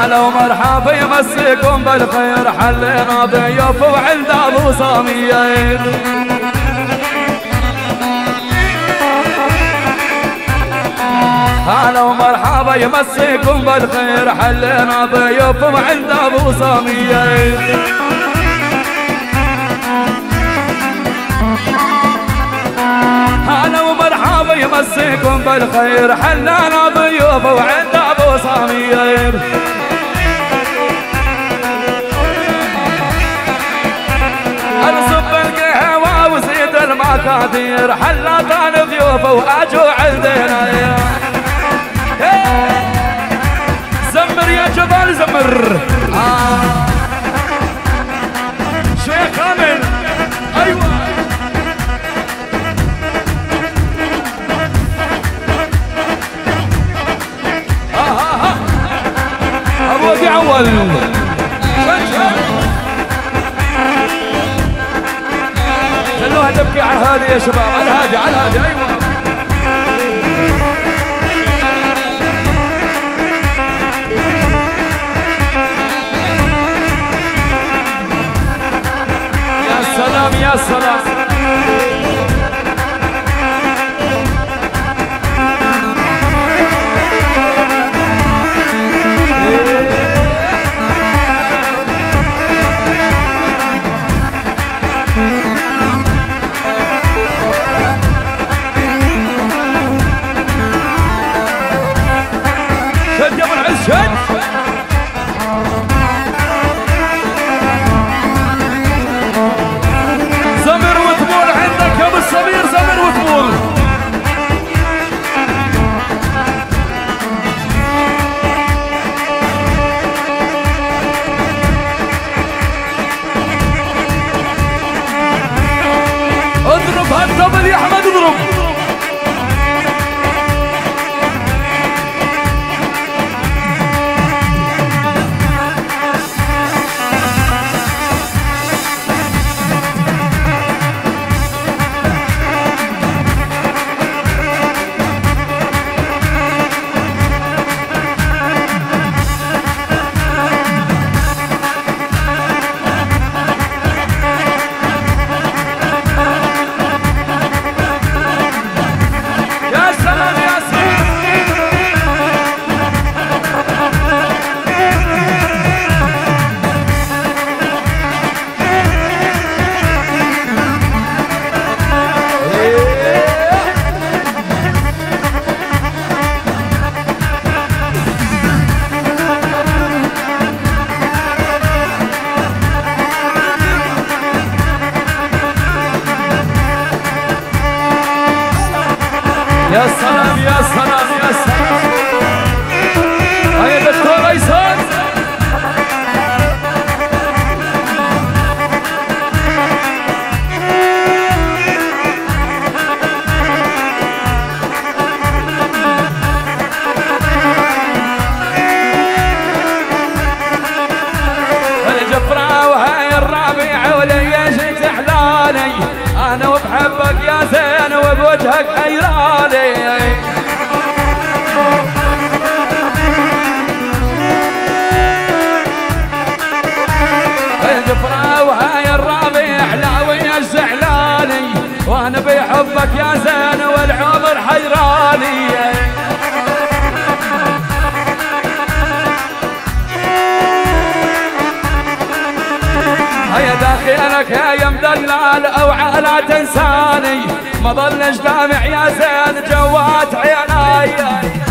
هلا ومرحبا يمسيكم بالخير. حلينا ضيوف وعند أبو ساميين هلا ومرحبا يمسيكم بالخير. حلينا ضيوف وعند أبو ساميين هلا ومرحبا يمسيكم بالخير. حلينا ضيوف وعند أبو صامير الاكادير حلاطان ضيوفه واجوع عندنا. زمر يا جبال زمر. تنساني ما ظلش دامع يا زين جوات عيناي.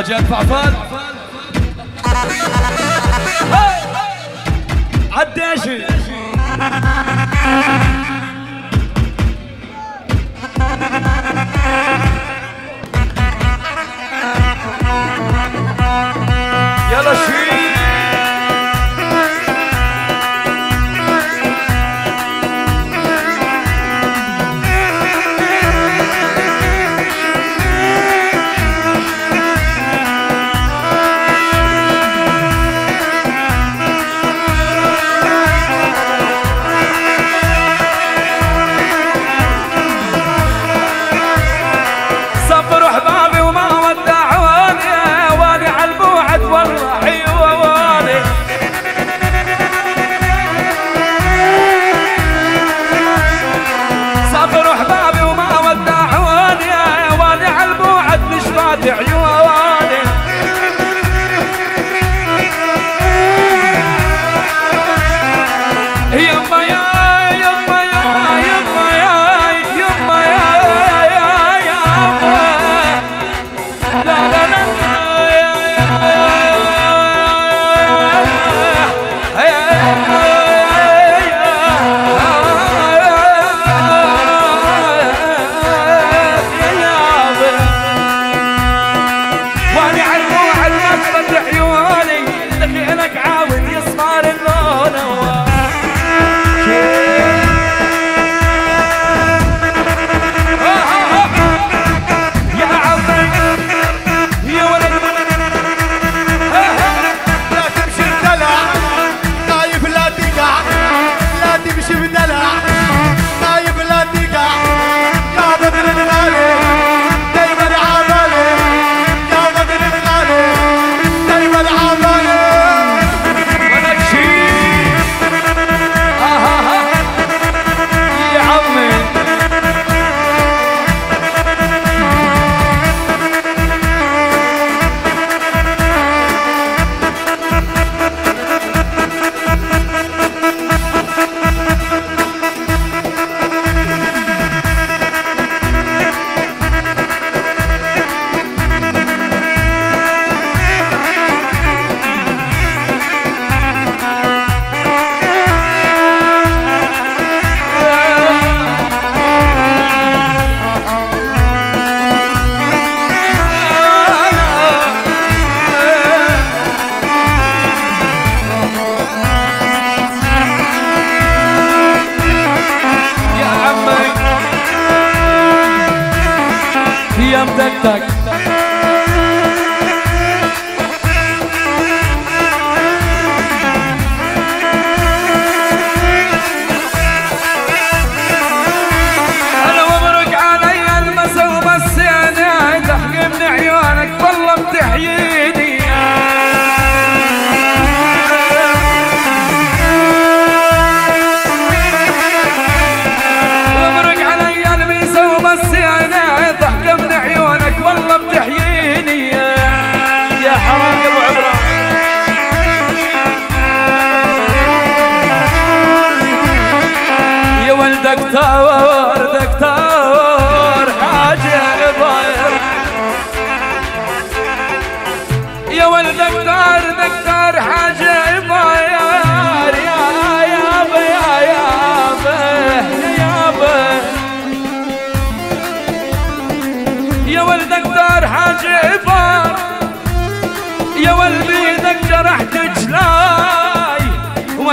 اجي ادفع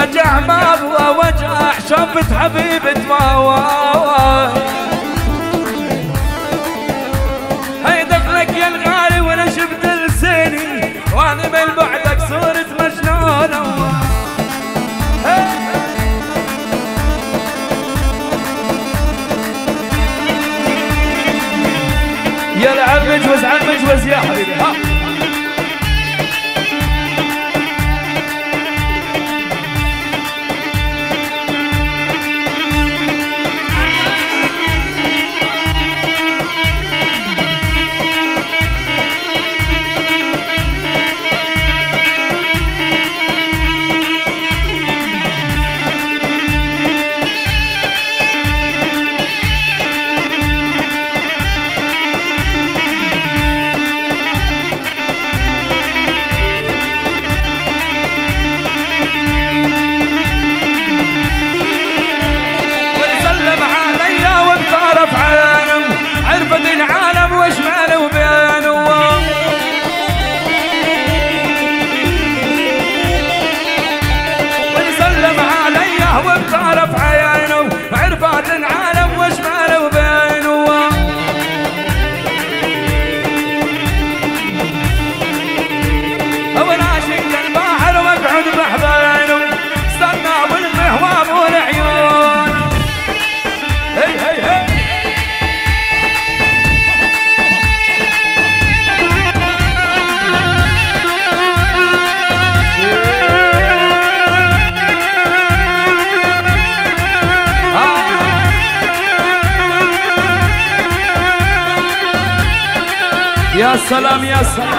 وجع ما أبغى وجع شفت حبيبة ما هاي دخلك يا الغالي وأنا شفت لساني وأنا من بعدك صرت مجنونة. يا العم مجوز عم مجوز يا حبيبي. سلام يا سلام.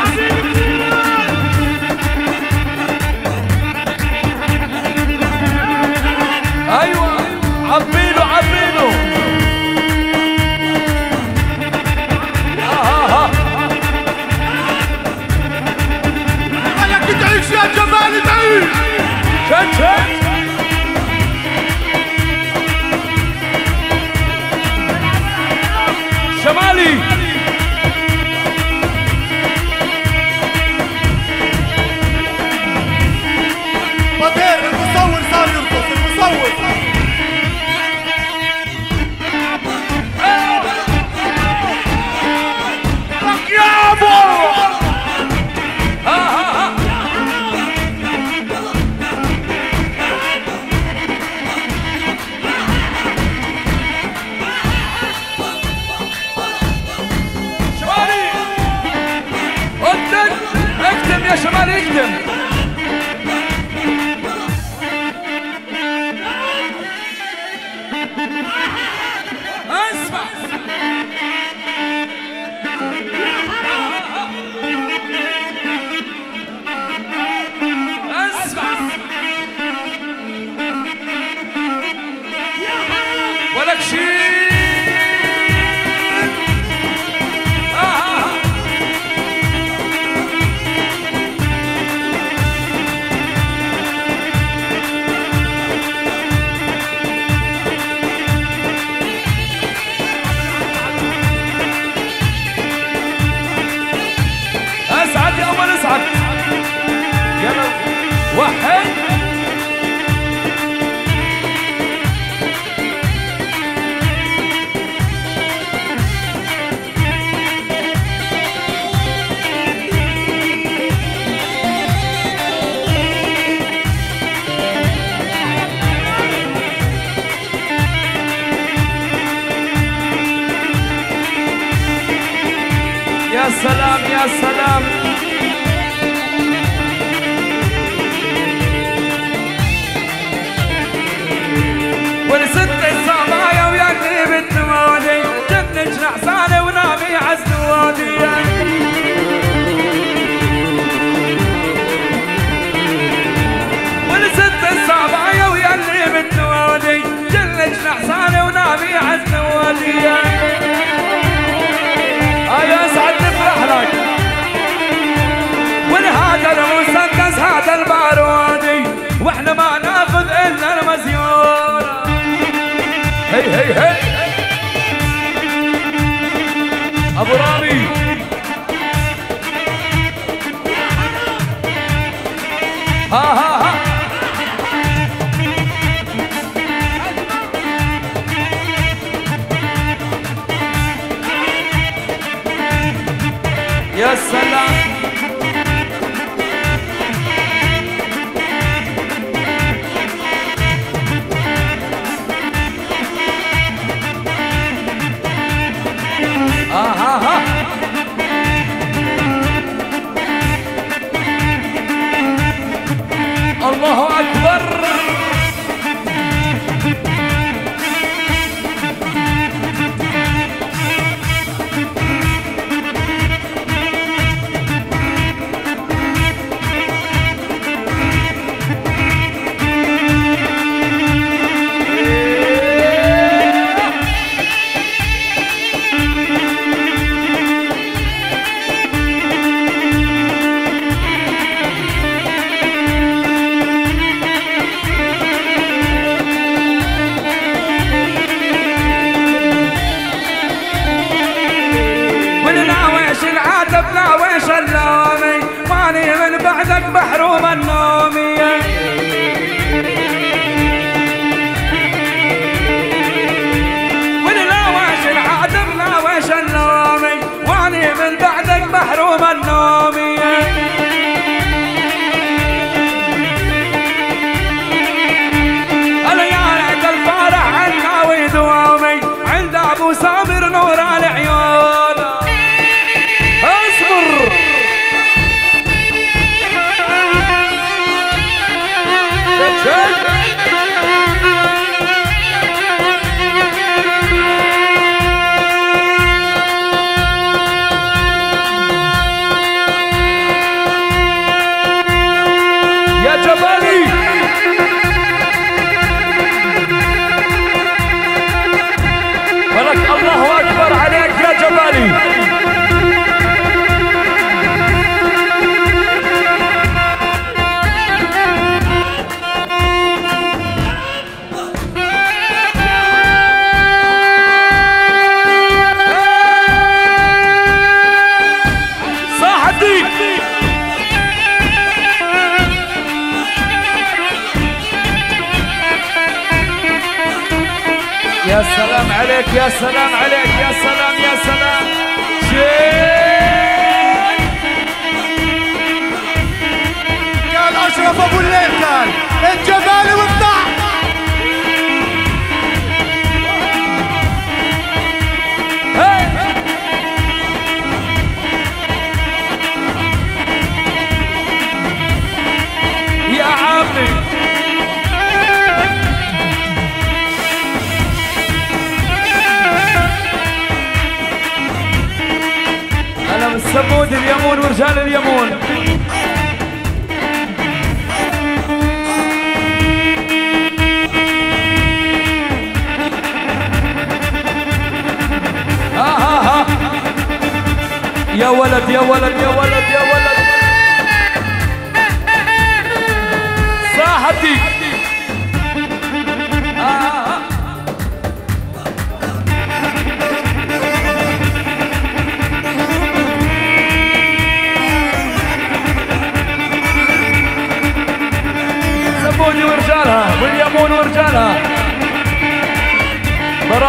Thank you. البحر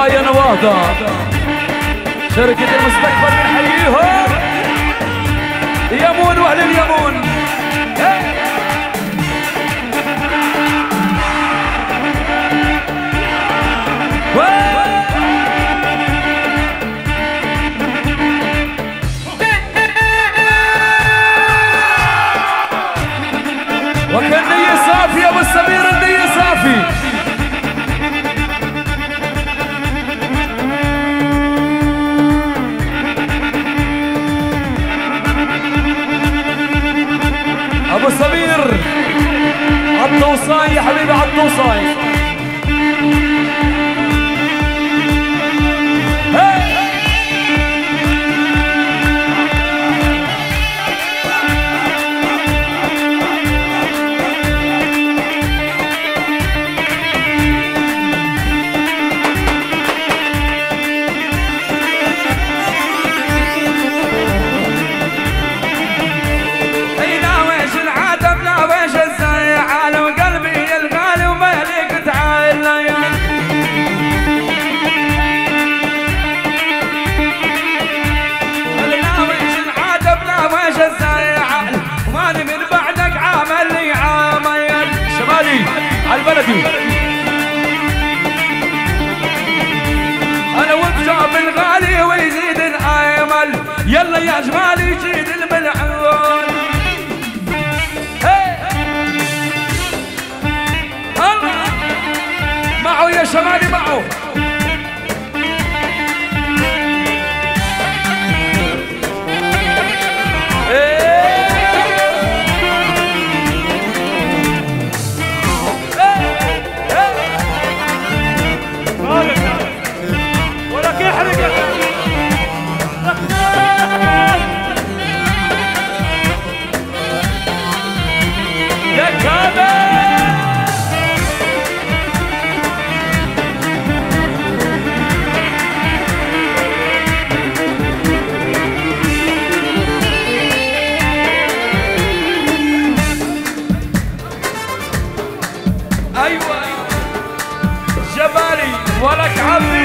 يا نواضة شركة المستقبل بنحييهم يمون وأهل اليمون. الصاي يا حبيبي عالطوصاي يلا يا جمالي جي ولك عبدي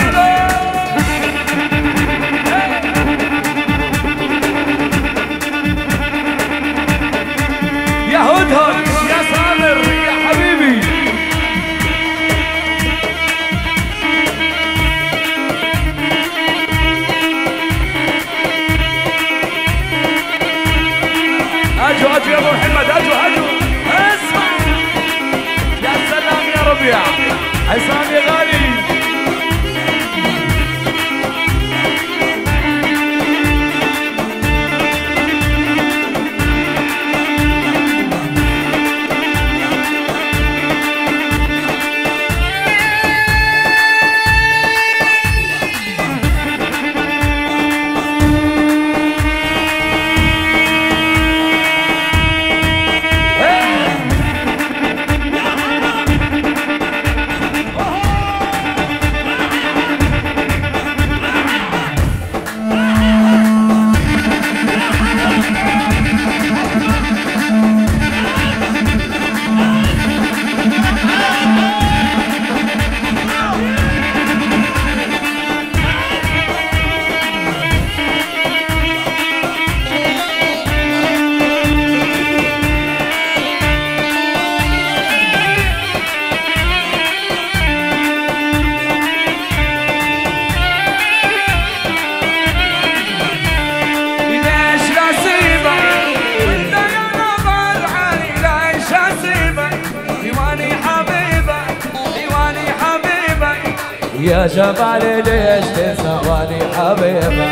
يا جمالي ليش تسواني حبيبة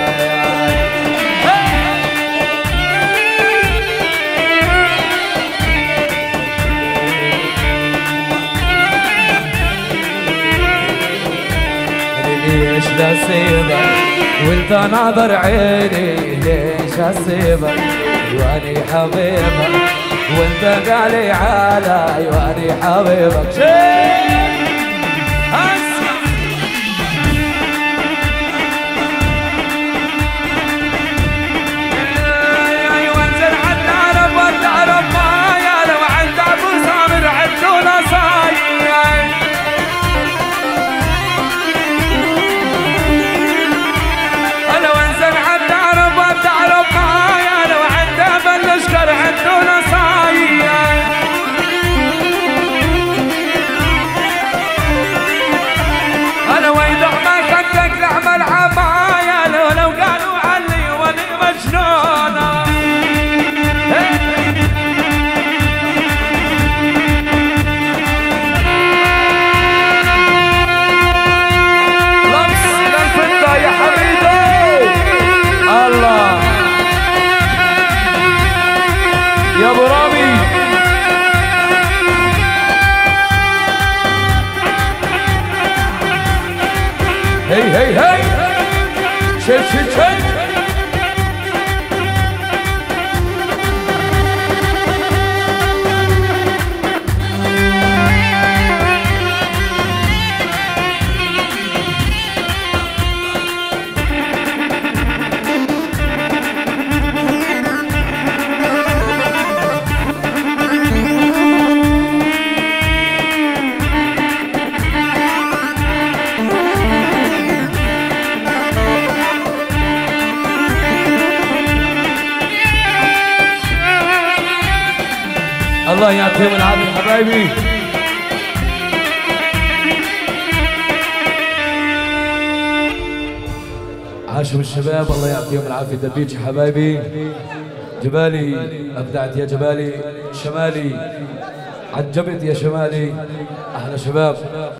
ليش لسيبك وانت ناظر عيني ليش أسيبك؟ واني حبيبك. وانت قالي علي واني حبيبك. يعطيهم العافيه دبيج حبايبي. جبالي أبدعت يا جبالي شمالي عجبت يا شمالي. أحلى شباب.